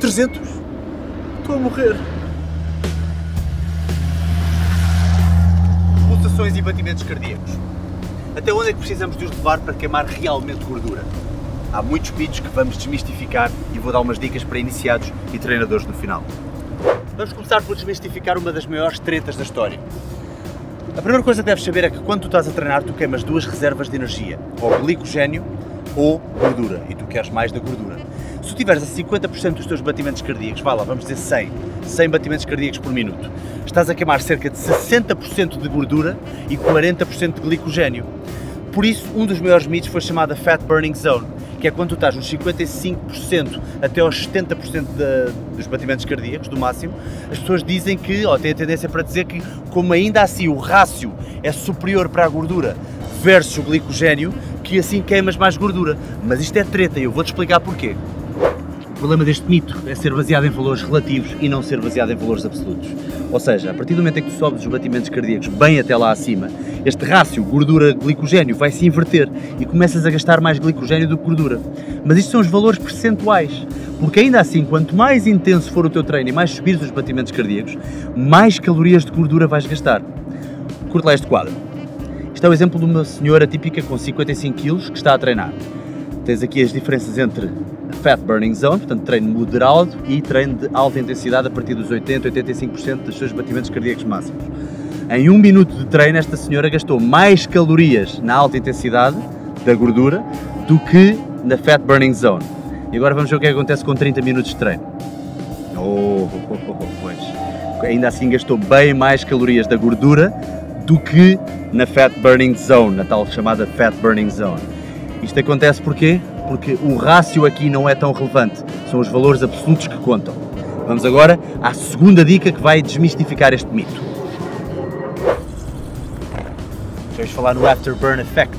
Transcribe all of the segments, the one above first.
300? Estou a morrer. Pulsações e batimentos cardíacos. Até onde é que precisamos de os levar para queimar realmente gordura? Há muitos mitos que vamos desmistificar e vou dar umas dicas para iniciados e treinadores no final. Vamos começar por desmistificar uma das maiores tretas da história. A primeira coisa que deves saber é que quando tu estás a treinar, tu queimas duas reservas de energia, ou glicogênio ou gordura, e tu queres mais da gordura. Se tu tiveres a 50% dos teus batimentos cardíacos, vá lá, vamos dizer 100, 100 batimentos cardíacos por minuto, estás a queimar cerca de 60% de gordura e 40% de glicogênio. Por isso, um dos maiores mitos foi chamado a Fat Burning Zone, que é quando tu estás nos 55% até aos 70% de, dos batimentos cardíacos, do máximo, as pessoas dizem que, ou têm a tendência para dizer que, como ainda assim o rácio é superior para a gordura versus o glicogênio, que assim queimas mais gordura. Mas isto é treta e eu vou-te explicar porquê. O problema deste mito é ser baseado em valores relativos e não ser baseado em valores absolutos. Ou seja, a partir do momento em que tu sobes os batimentos cardíacos bem até lá acima, este rácio gordura-glicogênio vai se inverter e começas a gastar mais glicogênio do que gordura. Mas isto são os valores percentuais, porque ainda assim, quanto mais intenso for o teu treino e mais subires os batimentos cardíacos, mais calorias de gordura vais gastar. Curte lá este quadro. Isto é o exemplo de uma senhora típica com 55 kg que está a treinar. Tens aqui as diferenças entre Fat Burning Zone, portanto treino moderado e treino de alta intensidade a partir dos 80, 85% dos seus batimentos cardíacos máximos. Em um minuto de treino, esta senhora gastou mais calorias na alta intensidade da gordura do que na Fat Burning Zone. E agora vamos ver o que, é acontece com 30 minutos de treino. Oh, oh, oh, oh, pois. Ainda assim gastou bem mais calorias da gordura do que na Fat Burning Zone, na tal chamada Fat Burning Zone. Isto acontece porquê? porque o rácio aqui não é tão relevante, são os valores absolutos que contam. Vamos agora à segunda dica que vai desmistificar este mito. Vamos falar no Afterburn Effect.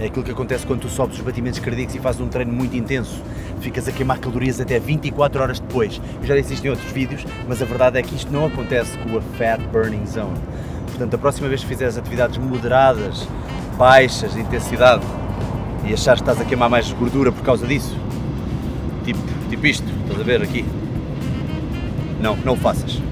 É aquilo que acontece quando tu sobes os batimentos cardíacos e fazes um treino muito intenso. Ficas a queimar calorias até 24 horas depois. Eu já disse isto em outros vídeos, mas a verdade é que isto não acontece com a Fat Burning Zone. Portanto, a próxima vez que fizeres atividades moderadas, baixas de intensidade, e achar que estás a queimar mais gordura por causa disso. Tipo, tipo isto, estás a ver aqui? Não, não o faças.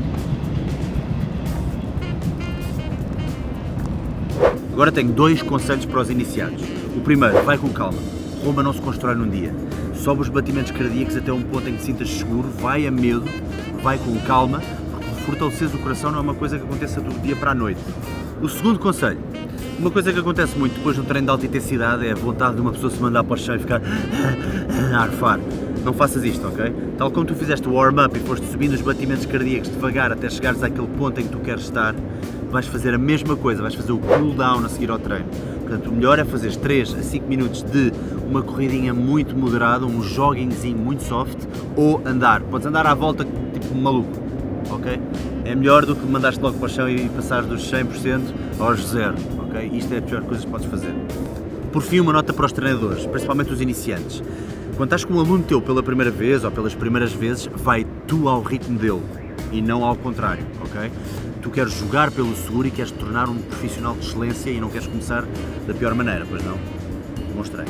Agora tenho dois conselhos para os iniciados. O primeiro, vai com calma. Roma não se constrói num dia. Sobe os batimentos cardíacos até um ponto em que te sintas seguro, vai a medo, vai com calma, porque fortalecer o coração não é uma coisa que aconteça do dia para a noite. O segundo conselho, uma coisa que acontece muito depois de um treino de alta intensidade é a vontade de uma pessoa se mandar para o chão e ficar a arfar. Não faças isto, ok? Tal como tu fizeste o warm-up e foste subindo os batimentos cardíacos devagar até chegares àquele ponto em que tu queres estar, vais fazer a mesma coisa, vais fazer o cool down a seguir ao treino. Portanto, o melhor é fazer 3 a 5 minutos de uma corridinha muito moderada, um joggingzinho muito soft, ou andar. Podes andar à volta tipo maluco, ok? É melhor do que mandaste logo para o chão e passares dos 100% aos zero ok? Isto é a pior coisa que podes fazer. Por fim, uma nota para os treinadores, principalmente os iniciantes. Quando estás com um aluno teu pela primeira vez ou pelas primeiras vezes, vai tu ao ritmo dele e não ao contrário, ok? Tu queres jogar pelo seguro e queres tornar um profissional de excelência e não queres começar da pior maneira, pois não? Mostrei.